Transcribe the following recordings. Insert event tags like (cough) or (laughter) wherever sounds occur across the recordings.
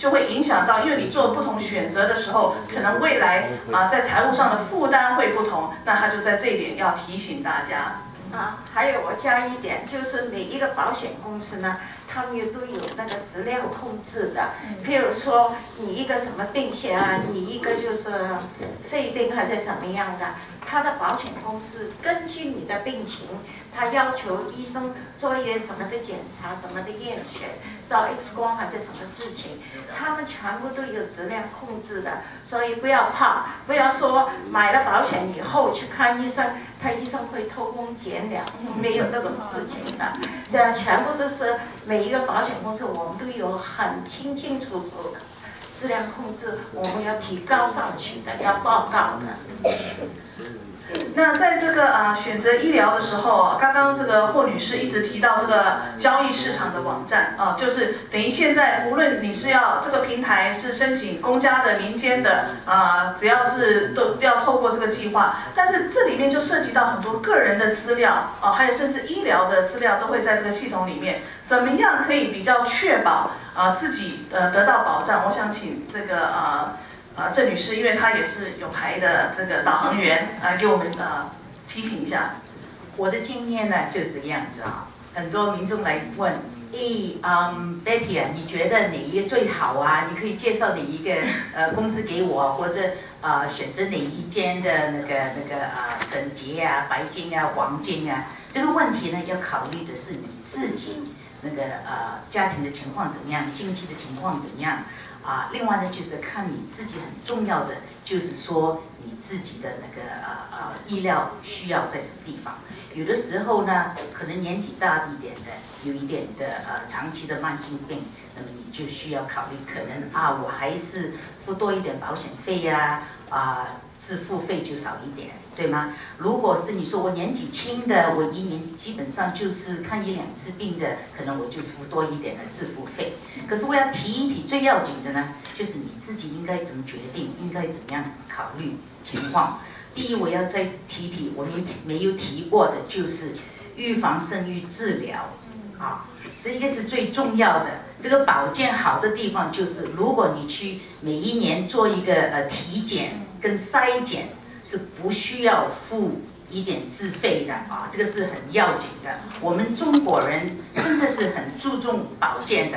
就会影响到，因为你做不同选择的时候，可能未来啊在财务上的负担会不同。那他就在这一点要提醒大家。啊，还有我加一点，就是每一个保险公司呢，他们也都有那个质量控制的。譬如说，你一个什么病险啊，你一个就是肺病还是什么样的，他的保险公司根据你的病情。他要求医生做一点什么的检查，什么的验血，照 X 光还是什么事情，他们全部都有质量控制的，所以不要怕，不要说买了保险以后去看医生，他医生会偷工减料，没有这种事情的，这样全部都是每一个保险公司我们都有很清清楚楚的质量控制，我们要提高上去的，要报告的。那在这个啊选择医疗的时候，刚刚这个霍女士一直提到这个交易市场的网站啊，就是等于现在无论你是要这个平台是申请公家的、民间的啊，只要是都要透过这个计划，但是这里面就涉及到很多个人的资料啊，还有甚至医疗的资料都会在这个系统里面，怎么样可以比较确保啊自己呃得到保障？我想请这个啊。啊，郑女士，因为她也是有牌的这个导航员，来给我们啊提醒一下。我的经验呢就是这个样子啊，很多民众来问，诶，嗯，Betty 啊，你觉得哪一个最好啊？你可以介绍哪一个呃公司给我，或者啊选择哪一间的那个那个啊等级啊，白金啊，黄金啊？这个问题呢，要考虑的是你自己那个呃家庭的情况怎么样，经济的情况怎样。啊，另外呢，就是看你自己很重要的，就是说你自己的那个呃呃医疗需要在什么地方。有的时候呢，可能年纪大一点的，有一点的呃长期的慢性病，那么你就需要考虑，可能啊，我还是付多一点保险费呀，啊。自付费就少一点，对吗？如果是你说我年纪轻的，我一年基本上就是看一两次病的，可能我就付多一点的自付费。可是我要提一提最要紧的呢，就是你自己应该怎么决定，应该怎么样考虑情况。第一，我要再提提我们没有提过的，就是预防胜于治疗，啊，这应该是最重要的。这个保健好的地方就是，如果你去每一年做一个呃体检。跟筛检是不需要付一点自费的啊，这个是很要紧的。我们中国人真的是很注重保健的。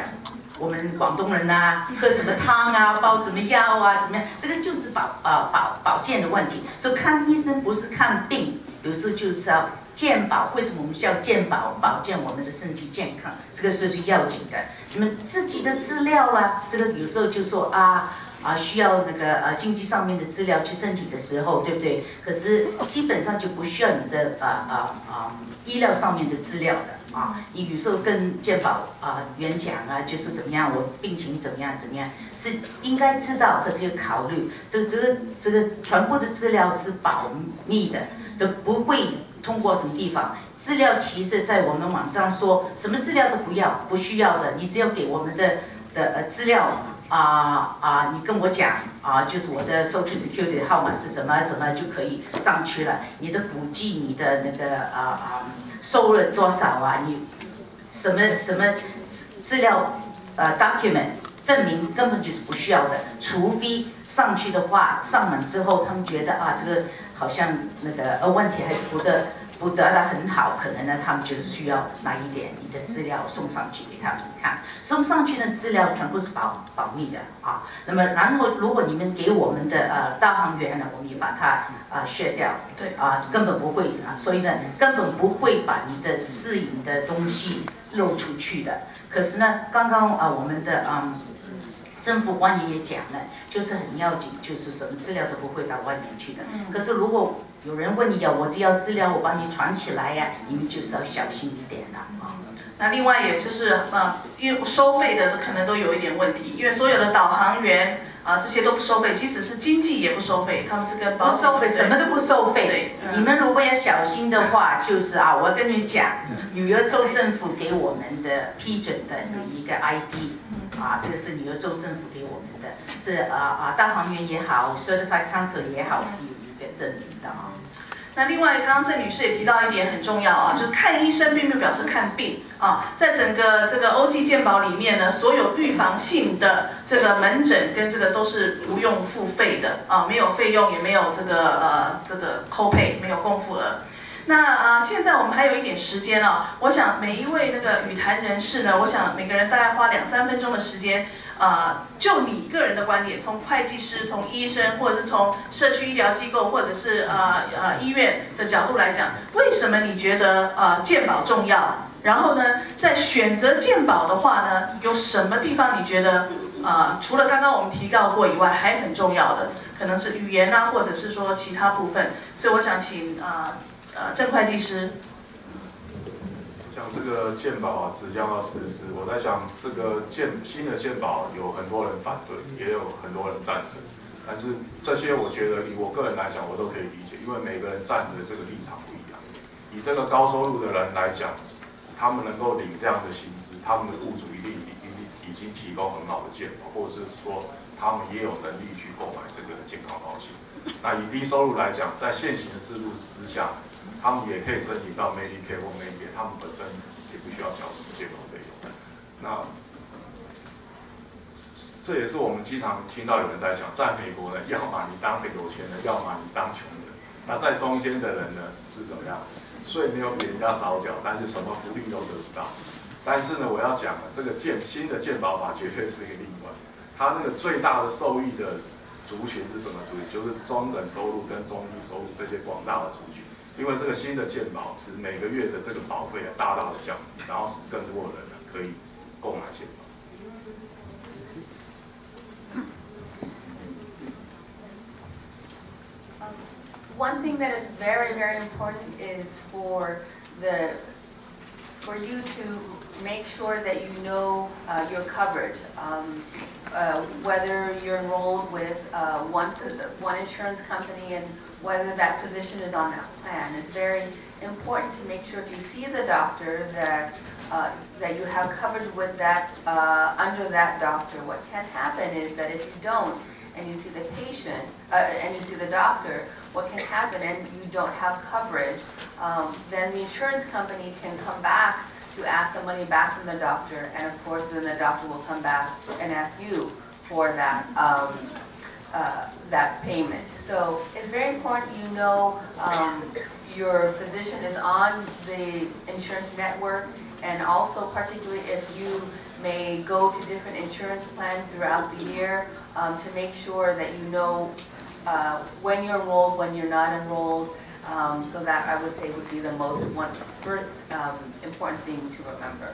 我们广东人呐，喝什么汤啊，煲什么药啊，怎么样？这个就是保啊保保健的问题。所以看医生不是看病，有时候就是要健保。为什么我们需要健保保健我们的身体健康？这个是最要紧的。你们自己的资料啊，这个有时候就说啊。啊，需要那个呃经济上面的资料去申请的时候，对不对？可是基本上就不需要你的啊啊啊医疗上面的资料的啊。你有时候跟健保啊员讲啊，就是怎么样，我病情怎么样怎么样，是应该知道，可是要考虑，这这个这个全部的资料是保密的，这不会通过什么地方。资料其实，在我们网站说什么资料都不要，不需要的，你只要给我们的的呃资料。啊啊！你跟我讲啊，就是我的 Social Security 号码是什么什么就可以上去了。你的估计，你的那个啊啊，收了多少啊？你什么什么资资料呃 document 证明根本就是不需要的，除非上去的话，上门之后他们觉得啊，这个好像那个呃问题还是不的。不得的很好，可能呢，他们就需要拿一点你的资料送上去给他们看。送上去的资料全部是保保密的啊。那么，然后如果你们给我们的呃导航员呢，我们也把它啊削掉。对啊，根本不会啊，所以呢，根本不会把你的私隐的东西漏出去的。可是呢，刚刚啊，我们的嗯政府官员也讲了，就是很要紧，就是什么资料都不会到外面去的。可是如果有人问你要我只要资料，我帮你传起来呀，你们就是要小心一点了啊。那另外也就是啊，因为收费的都可能都有一点问题，因为所有的导航员啊这些都不收费，即使是经济也不收费，他们是跟不收费，什么都不收费。你们如果要小心的话，就是啊，我跟你讲，纽约州政府给我们的批准的一个 ID，啊，这个是纽约州政府给我们的，是啊啊大航员也好，Certified Counselor 也好是有一个。证明的啊，那另外，刚刚郑女士也提到一点很重要啊，就是看医生并不表示看病啊。在整个这个欧记健保里面呢，所有预防性的这个门诊跟这个都是不用付费的啊，没有费用，也没有这个呃这个扣费，没有共付额。那啊，现在我们还有一点时间哦，我想每一位那个语坛人士呢，我想每个人大概花两三分钟的时间。啊，就你个人的观点，从会计师、从医生，或者是从社区医疗机构，或者是呃呃医院的角度来讲，为什么你觉得呃健保重要？然后呢，在选择健保的话呢，有什么地方你觉得啊，除了刚刚我们提到过以外，还很重要的，可能是语言啊，或者是说其他部分。所以我想请啊呃郑会计师。像这个鉴宝啊，即将要实施，我在想这个鉴新的鉴宝有很多人反对，也有很多人赞成，但是这些我觉得以我个人来讲，我都可以理解，因为每个人站的这个立场不一样。以这个高收入的人来讲，他们能够领这样的薪资，他们的雇主一定已经已经提供很好的健保，或者是说他们也有能力去购买这个健康保险。那以低收入来讲，在现行的制度之下。他们也可以申请到 Medicare 或 Medicare，他们本身也不需要交什么健保费用。那这也是我们经常听到有人在讲，在美国呢，要么你当有钱人，要么你当穷人。那在中间的人呢是怎么样？税没有比人家少缴，但是什么福利都得不到。但是呢，我要讲了，这个健新的健保法绝对是一个例外。它那个最大的受益的族群是什么族群？就是中等收入跟中低收入这些广大的族群。因为这个新的健保是每个月的这个保费啊大大的降低，然后使更多的人可以购买健保。One thing that is very, very important is for the for you to make sure that you know uh, your coverage. Uh, whether you're enrolled with uh, one one insurance company and whether that physician is on that plan. It's very important to make sure if you see the doctor that uh, that you have coverage with that uh, under that doctor. What can happen is that if you don't and you see the patient uh, and you see the doctor, what can happen and you don't have coverage, um, then the insurance company can come back to ask the money back from the doctor, and of course then the doctor will come back and ask you for that um, uh, that payment. So it's very important you know um, your physician is on the insurance network and also particularly if you may go to different insurance plans throughout the year um, to make sure that you know uh, when you're enrolled, when you're not enrolled. Um, so that I would say would be the most one first um, important thing to remember.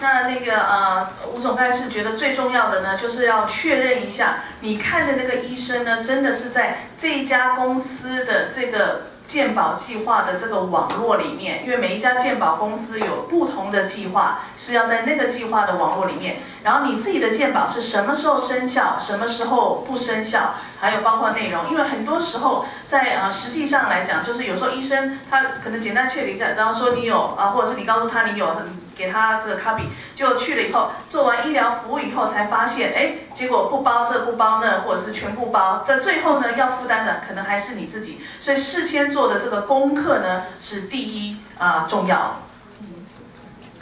那那个呃，吴总干事觉得最重要的呢，就是要确认一下，你看的那个医生呢，真的是在这一家公司的这个健保计划的这个网络里面，因为每一家健保公司有不同的计划，是要在那个计划的网络里面。然后你自己的健保是什么时候生效，什么时候不生效，还有包括内容，因为很多时候在呃实际上来讲，就是有时候医生他可能简单确定一下，然后说你有啊，或者是你告诉他你有。给他这个 copy，就去了以后，做完医疗服务以后才发现，哎，结果不包这不包那，或者是全部包，在最后呢，要负担的可能还是你自己。所以事先做的这个功课呢，是第一啊重要。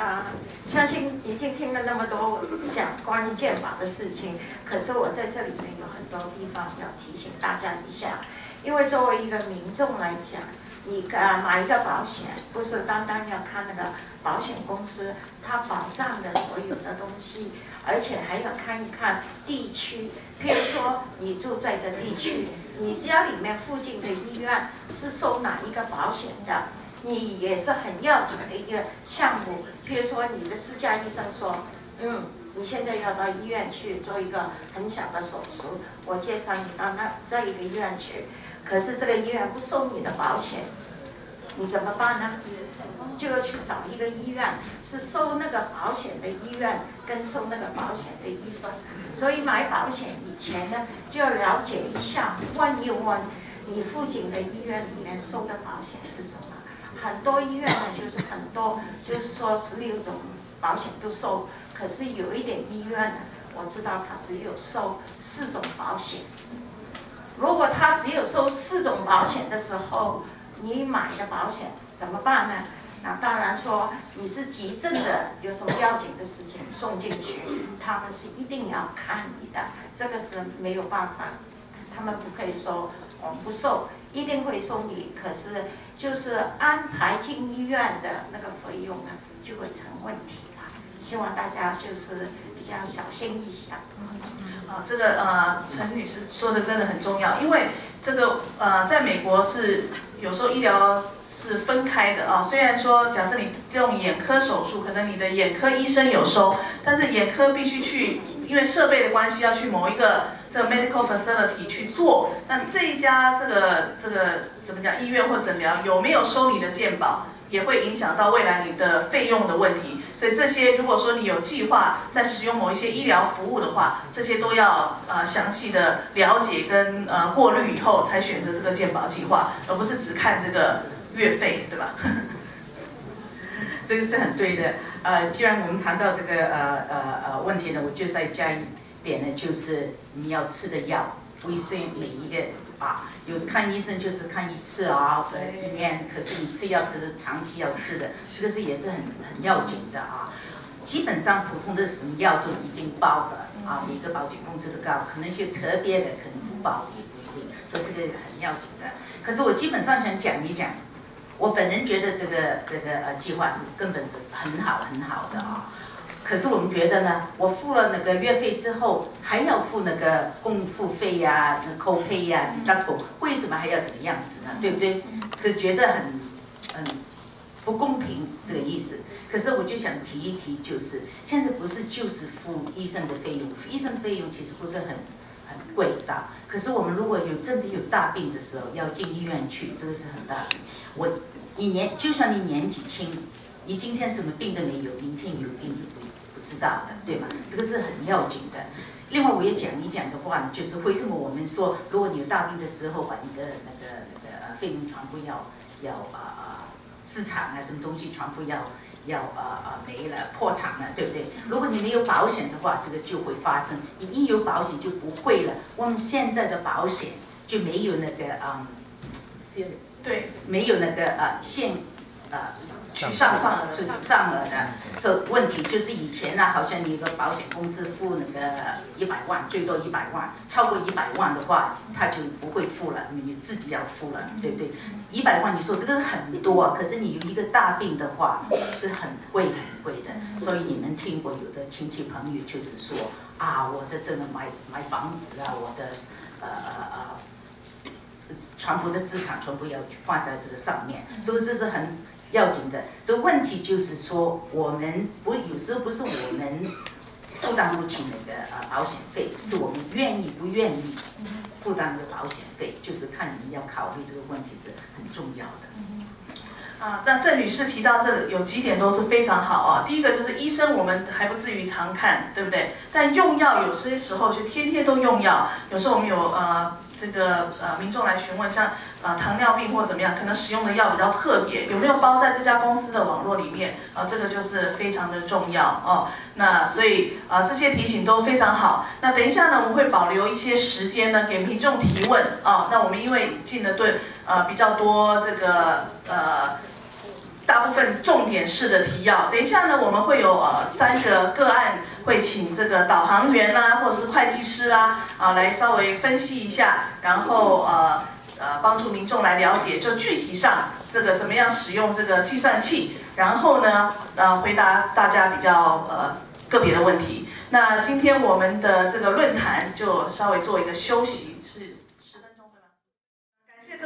啊，相信已经听了那么多讲关于健保的事情，可是我在这里面有很多地方要提醒大家一下，因为作为一个民众来讲。你呃买一个保险，不是单单要看那个保险公司它保障的所有的东西，而且还要看一看地区。譬如说你住在的地区，你家里面附近的医院是收哪一个保险的，你也是很要紧的一个项目。譬如说你的私家医生说，嗯，你现在要到医院去做一个很小的手术，我介绍你到那这一个医院去。可是这个医院不收你的保险，你怎么办呢？就要去找一个医院是收那个保险的医院，跟收那个保险的医生。所以买保险以前呢，就要了解一下，问一问你附近的医院里面收的保险是什么。很多医院呢，就是很多，就是说十六种保险都收，可是有一点医院呢，我知道它只有收四种保险。如果他只有收四种保险的时候，你买的保险怎么办呢？那当然说你是急症的，有什么要紧的事情送进去，他们是一定要看你的，这个是没有办法，他们不可以说我们不收，一定会收你。可是就是安排进医院的那个费用呢，就会成问题了。希望大家就是比较小心一下。啊，这个呃，陈女士说的真的很重要，因为这个呃，在美国是有时候医疗是分开的啊。虽然说，假设你用眼科手术，可能你的眼科医生有收，但是眼科必须去，因为设备的关系要去某一个这 medical facility 去做。那这一家这个这个怎么讲，医院或诊疗有没有收你的健保？也会影响到未来你的费用的问题，所以这些如果说你有计划在使用某一些医疗服务的话，这些都要呃详细的了解跟呃过滤以后才选择这个健保计划，而不是只看这个月费，对吧？(laughs) 这个是很对的。呃，既然我们谈到这个呃呃呃问题呢，我就再加一点呢，就是你要吃的药，卫生每一个。啊，有时看医生就是看一次啊，一年。可是你吃药可是长期要吃的，这个是也是很很要紧的啊。基本上普通的什么药都已经包了啊，每个保险公司都告，可能就特别的可能不报也不一定，所以这个很要紧的。可是我基本上想讲一讲，我本人觉得这个这个呃计划是根本是很好很好的啊。可是我们觉得呢，我付了那个月费之后，还要付那个共付费呀、那扣费呀、那头，为什么还要这个样子呢？对不对？是觉得很，嗯，不公平这个意思。可是我就想提一提，就是现在不是就是付医生的费用，医生的费用其实不是很很贵的。可是我们如果有真的有大病的时候，要进医院去，这个是很大的。我你年就算你年纪轻，你今天什么病都没有，明天有病。知道的，对吗？这个是很要紧的。另外，我也讲一讲的话呢，就是为什么我们说，如果你有大病的时候，把你的那个那个呃费用全部要要啊啊资产啊什么东西全部要要啊啊没了破产了，对不对？如果你没有保险的话，这个就会发生。你一有保险就不会了。我们现在的保险就没有那个啊，对，没有那个啊现啊。上上是上了的，这问题就是以前呢，好像你一个保险公司付那个一百万，最多一百万，超过一百万的话，他就不会付了，你自己要付了，对不对？一百万，你说这个很多，可是你有一个大病的话，是很贵很贵的。所以你们听过有的亲戚朋友就是说啊，我这真的买买房子啊，我的呃呃呃，全部的资产全部要放在这个上面，所以这是很。要紧的，这问题就是说，我们不有时候不是我们负担不起那个呃保险费，是我们愿意不愿意负担的保险费，就是看你们要考虑这个问题是很重要的。啊，那郑女士提到这有几点都是非常好啊。第一个就是医生我们还不至于常看，对不对？但用药有些时候就天天都用药，有时候我们有呃。这个呃，民众来询问，像呃糖尿病或怎么样，可能使用的药比较特别，有没有包在这家公司的网络里面？啊，这个就是非常的重要哦。那所以啊，这些提醒都非常好。那等一下呢，我们会保留一些时间呢，给民众提问啊。那我们因为进了对呃比较多这个呃。大部分重点式的提要，等一下呢，我们会有呃三个个案，会请这个导航员啦，或者是会计师啦，啊来稍微分析一下，然后呃呃帮助民众来了解，就具体上这个怎么样使用这个计算器，然后呢呃回答大家比较呃个别的问题。那今天我们的这个论坛就稍微做一个休息。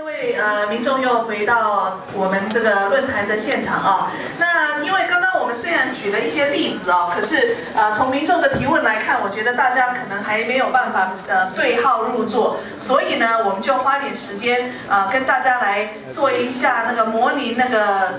各位呃，民众又回到我们这个论坛的现场啊。那因为刚刚我们虽然举了一些例子啊，可是呃，从民众的提问来看，我觉得大家可能还没有办法呃对号入座，所以呢，我们就花点时间啊，跟大家来做一下那个模拟那个。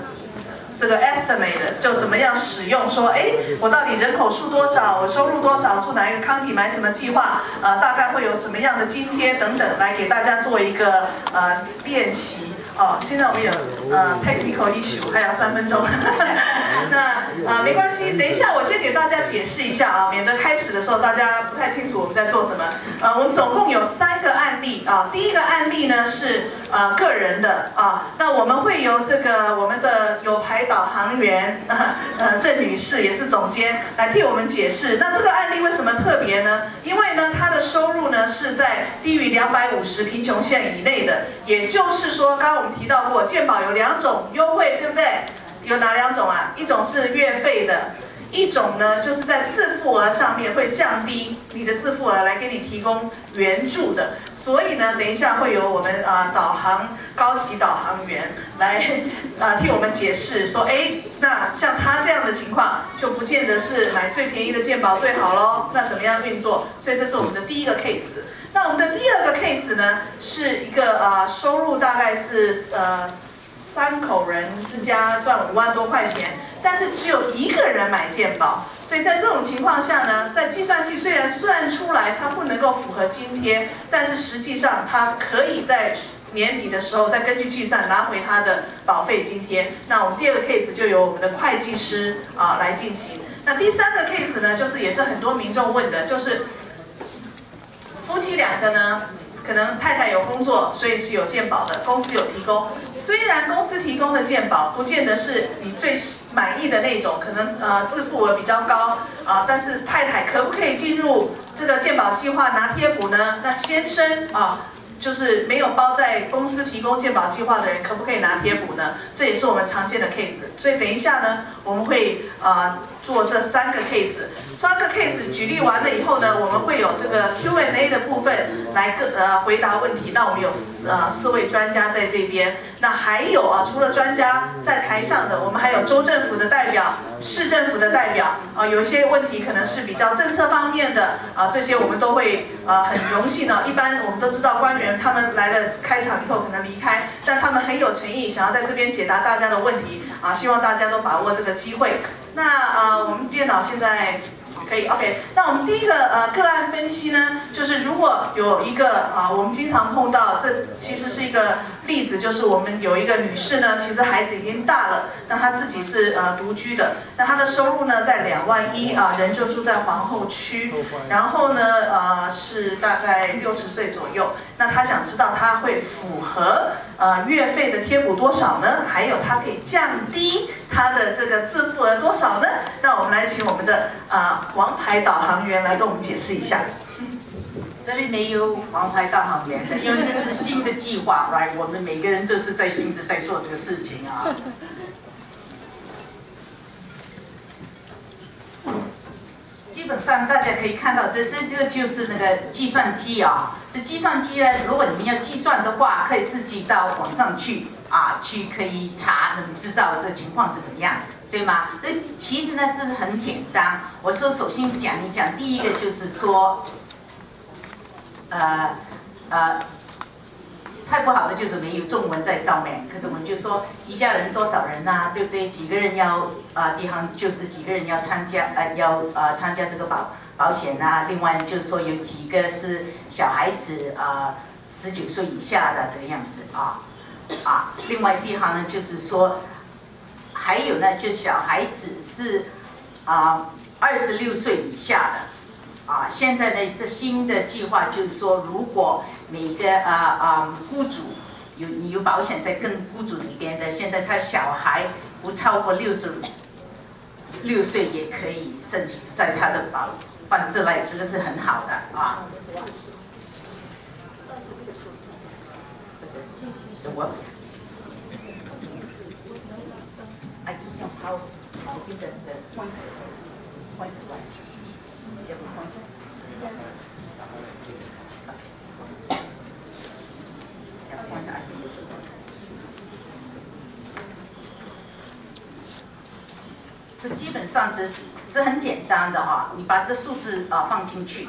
这个 estimate 就怎么样使用？说，哎，我到底人口数多少？我收入多少？住哪一个 county？买什么计划？呃，大概会有什么样的津贴等等，来给大家做一个呃练习。哦，现在我们有呃 technical issue，还有三分钟。(laughs) 那啊，没关系，等一下我先给大家解释一下啊，免得开始的时候大家不太清楚我们在做什么。呃，我们总共有三个案例。啊，第一个案例呢是呃个人的啊，那我们会由这个我们的有牌导航员 (laughs) 呃郑女士也是总监来替我们解释。那这个案例为什么特别呢？因为呢她的收入呢是在低于两百五十贫穷线以内的，也就是说刚刚我们提到过健保有两种优惠，对不对？有哪两种啊？一种是月费的。一种呢，就是在自付额上面会降低你的自付额来给你提供援助的，所以呢，等一下会有我们啊导航高级导航员来啊替我们解释说，哎，那像他这样的情况就不见得是买最便宜的健保最好喽，那怎么样运作？所以这是我们的第一个 case。那我们的第二个 case 呢，是一个啊收入大概是呃。三口人之家赚五万多块钱，但是只有一个人买健保，所以在这种情况下呢，在计算器虽然算出来它不能够符合津贴，但是实际上它可以在年底的时候再根据计算拿回它的保费津贴。那我们第二个 case 就由我们的会计师啊来进行。那第三个 case 呢，就是也是很多民众问的，就是夫妻两个呢。可能太太有工作，所以是有健保的，公司有提供。虽然公司提供的健保不见得是你最满意的那种，可能呃自付额比较高啊，但是太太可不可以进入这个健保计划拿贴补呢？那先生啊。就是没有包在公司提供健保计划的人，可不可以拿贴补呢？这也是我们常见的 case。所以等一下呢，我们会啊做这三个 case。三个 case 举例完了以后呢，我们会有这个 Q&A 的部分来个呃回答问题。那我们有四呃四位专家在这边。那还有啊，除了专家在台上的，我们还有州政府的代表、市政府的代表啊。有一些问题可能是比较政策方面的啊，这些我们都会呃很荣幸呢。一般我们都知道官员。他们来了开场以后可能离开，但他们很有诚意，想要在这边解答大家的问题啊！希望大家都把握这个机会。那呃，我们电脑现在。可以，OK。那我们第一个呃个案分析呢，就是如果有一个啊，我们经常碰到，这其实是一个例子，就是我们有一个女士呢，其实孩子已经大了，那她自己是呃独居的，那她的收入呢在两万一啊，人就住在皇后区，然后呢呃是大概六十岁左右，那她想知道她会符合呃月费的贴补多少呢？还有她可以降低她的这个自付额多少呢？那我们来请我们的啊。王牌导航员来跟我们解释一下。这里没有王牌导航员的，因为这是新的计划，(laughs) 来，我们每个人都是在新的在做这个事情啊。(laughs) 基本上大家可以看到，这这这个就是那个计算机啊。这计算机呢，如果你们要计算的话，可以自己到网上去啊，去可以查，能知道这情况是怎么样。对吗？这其实呢，这是很简单。我说，首先讲一讲，第一个就是说，呃，呃，太不好的就是没有中文在上面。可是我们就说，一家人多少人呐？对不对？几个人要啊？地方就是几个人要参加，呃，要呃参加这个保保险呐。另外就是说，有几个是小孩子啊，十九岁以下的这个样子啊啊。另外一行呢，就是说。还有呢，就小孩子是啊二十六岁以下的啊。现在呢，这新的计划就是说，如果每个啊啊雇主有你有保险在跟雇主里边的，现在他小孩不超过六十六岁也可以申请在他的保范之内，这个是很好的啊。我。基本上这是是很简单的哈，你把这个数字啊放进去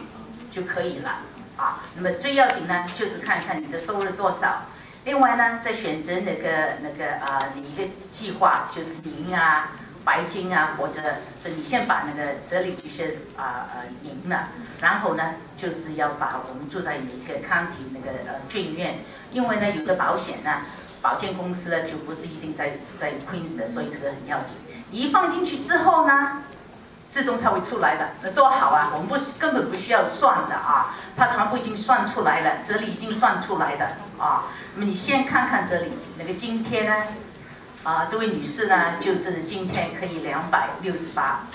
就可以了啊。那么最要紧呢，就是看看你的收入多少。另外呢，再选择那个那个啊，你一个计划就是银啊、白金啊，或者是你先把那个这里这些啊呃银了，然后呢，就是要把我们住在一个康体那个呃眷院，因为呢有的保险呢，保健公司呢就不是一定在在 Queens 的，所以这个很要紧。你一放进去之后呢，自动它会出来的，那多好啊！我们不根本不需要算的啊，它全部已经算出来了，这里已经算出来的啊。那么你先看看这里那个今天呢，啊，这位女士呢，就是今天可以两百六十八。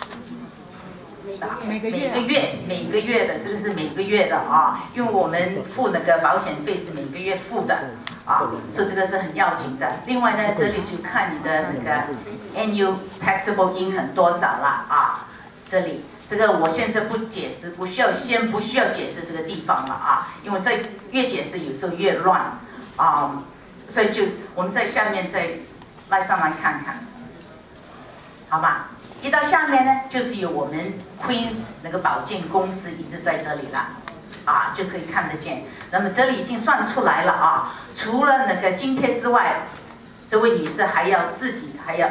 每个每个月每个月的，这个是每个月的啊，因为我们付那个保险费是每个月付的啊，所以这个是很要紧的。另外呢，这里就看你的那个 annual taxable income 多少了啊，这里这个我现在不解释，不需要先不需要解释这个地方了啊，因为这越解释有时候越乱啊，所以就我们在下面再来上来看看，好吧？一到下面呢，就是有我们 Queens 那个保健公司一直在这里了，啊，就可以看得见。那么这里已经算出来了啊，除了那个津贴之外，这位女士还要自己还要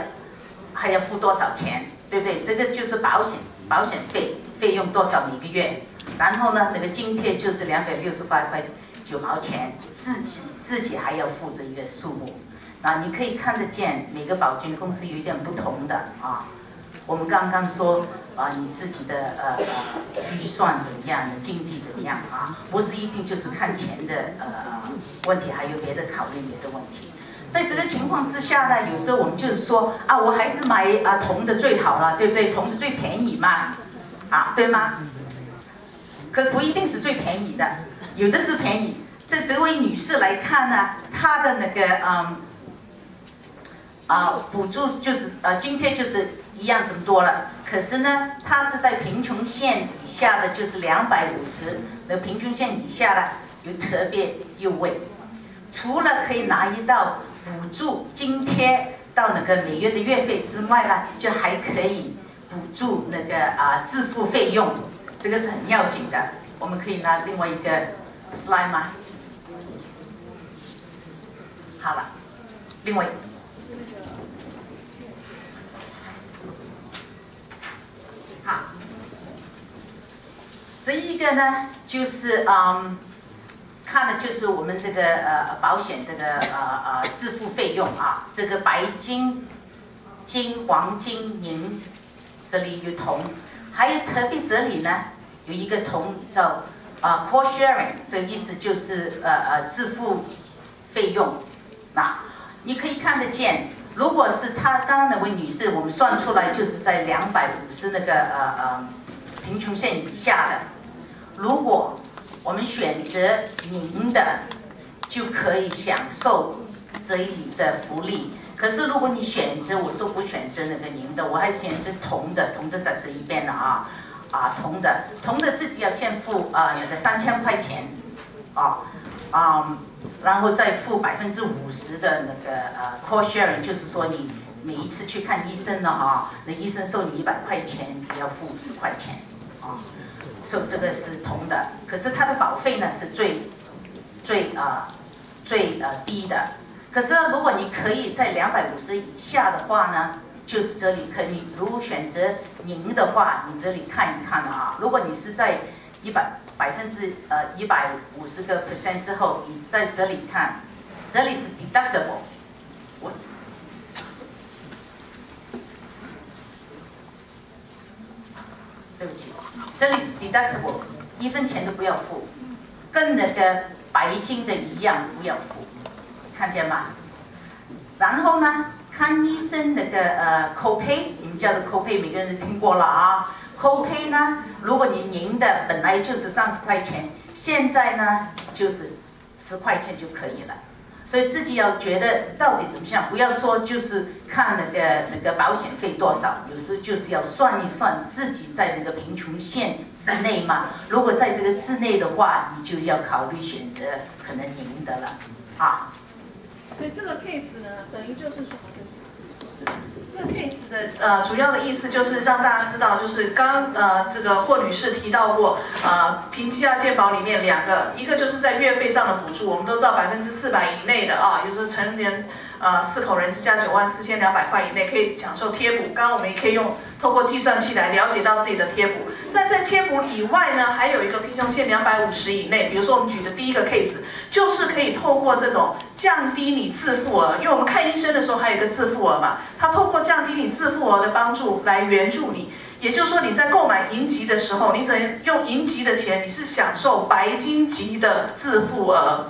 还要付多少钱，对不对？这个就是保险保险费费用多少每个月，然后呢，这个津贴就是两百六十八块九毛钱，自己自己还要付这一个数目。啊，你可以看得见每个保险公司有点不同的啊。我们刚刚说啊，你自己的呃预算怎么样，经济怎么样啊？不是一定就是看钱的呃问题，还有别的考虑别的问题。在这个情况之下呢，有时候我们就是说啊，我还是买啊铜的最好了，对不对？铜的最便宜嘛，啊，对吗？可不一定是最便宜的，有的是便宜。这这位女士来看呢，她的那个嗯啊补助就是呃今天就是。一样这么多了，可是呢，她是在贫穷线以下的，就是两百五十。那贫穷线以下呢，又特别优惠，除了可以拿一道补助津贴到那个每月的月费之外呢，就还可以补助那个啊自付费用，这个是很要紧的。我们可以拿另外一个 slide 吗？好了，另外。好，这一个呢，就是嗯，看的就是我们这个呃保险这个呃呃自付费用啊，这个白金、金、黄金、银，这里有铜，还有特别这里呢有一个铜叫啊 core sharing，这意思就是呃呃自付费用，那你可以看得见。如果是她刚刚那位女士，我们算出来就是在两百五十那个呃呃贫穷线以下的。如果我们选择您的，就可以享受这里的福利。可是如果你选择，我说不选择那个您的，我还选择铜的，铜的在这一边的啊啊铜的，铜的自己要先付啊那个三千块钱啊啊。然后再付百分之五十的那个呃 c o s h a r i n g 就是说你每一次去看医生了哈，那医生收你一百块钱，你要付五十块钱，啊，收这个是同的。可是它的保费呢是最最啊最呃低的。可是如果你可以在两百五十以下的话呢，就是这里可以，如果选择您的话，你这里看一看啊。如果你是在一百。百分之呃一百五十个 percent 之后，你在这里看，这里是 deductible，我，对不起，这里是 deductible，一分钱都不要付，跟那个白金的一样不要付，看见吗？然后呢，看医生那个呃 copay，你们叫的 copay，每个人都听过了啊。copay 呢？如果你您的本来就是三十块钱，现在呢就是十块钱就可以了。所以自己要觉得到底怎么样，不要说就是看那个那个保险费多少，有时就是要算一算自己在那个贫穷线之内嘛。如果在这个之内的话，你就要考虑选择可能赢得了啊。所以这个 case 呢，等于就是说。这个 case 的呃主要的意思就是让大家知道，就是刚呃这个霍女士提到过，呃平价健保里面两个，一个就是在月费上的补助，我们都知道百分之四百以内的啊，也就是成年。呃，四口人之家九万四千两百块以内可以享受贴补。刚刚我们也可以用透过计算器来了解到自己的贴补。那在贴补以外呢，还有一个贫穷线两百五十以内。比如说我们举的第一个 case，就是可以透过这种降低你自付额，因为我们看医生的时候还有一个自付额嘛，它透过降低你自付额的帮助来援助你。也就是说你在购买银级的时候，你只用银级的钱，你是享受白金级的自付额。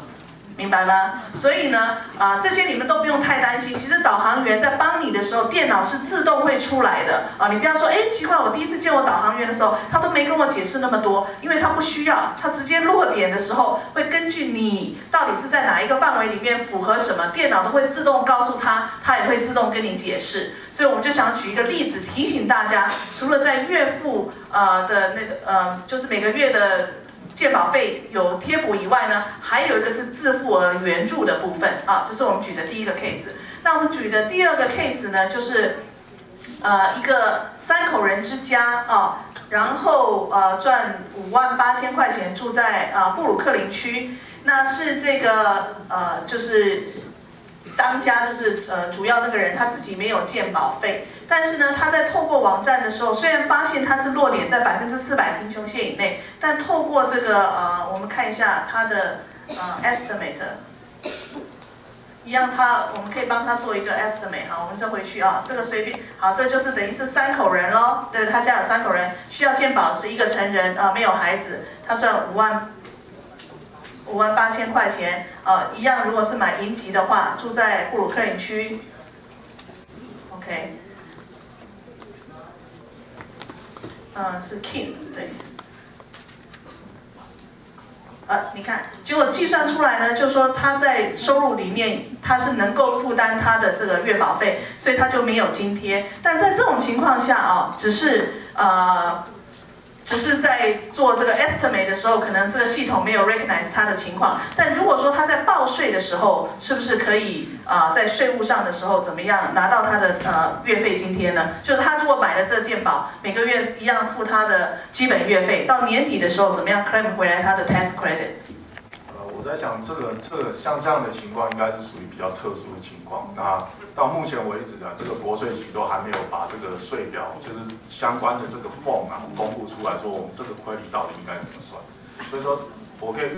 明白吗？所以呢，啊，这些你们都不用太担心。其实导航员在帮你的时候，电脑是自动会出来的啊。你不要说，哎，奇怪，我第一次见我导航员的时候，他都没跟我解释那么多，因为他不需要，他直接落点的时候，会根据你到底是在哪一个范围里面符合什么，电脑都会自动告诉他，他也会自动跟你解释。所以我们就想举一个例子提醒大家，除了在月付呃的那个呃，就是每个月的。健保费有贴补以外呢，还有一个是自付额援助的部分啊，这是我们举的第一个 case。那我们举的第二个 case 呢，就是呃一个三口人之家啊，然后呃赚五万八千块钱住在啊布鲁克林区，那是这个呃就是。当家就是呃主要那个人他自己没有健保费，但是呢他在透过网站的时候，虽然发现他是落点在百分之四百贫穷线以内，但透过这个呃我们看一下他的呃 estimate，一样他我们可以帮他做一个 estimate 好，我们再回去啊，这个随便好，这就是等于是三口人喽，对他家有三口人需要健保是一个成人啊没有孩子，他赚五万。五万八千块钱，呃，一样。如果是买银级的话，住在布鲁克林区，OK，嗯，是 King，对，呃，你看，结果计算出来呢，就说他在收入里面，他是能够负担他的这个月保费，所以他就没有津贴。但在这种情况下啊，只是呃。只是在做这个 estimate 的时候，可能这个系统没有 recognize 他的情况。但如果说他在报税的时候，是不是可以啊，在税务上的时候怎么样拿到他的呃月费津贴呢？就是他如果买了这件保，每个月一样付他的基本月费，到年底的时候怎么样 claim 回来他的 tax credit？我在想，这个这个像这样的情况，应该是属于比较特殊的情况。那到目前为止呢，这个国税局都还没有把这个税表，就是相关的这个缝啊，公布出来说，我们这个亏率到底应该怎么算。所以说，我可以。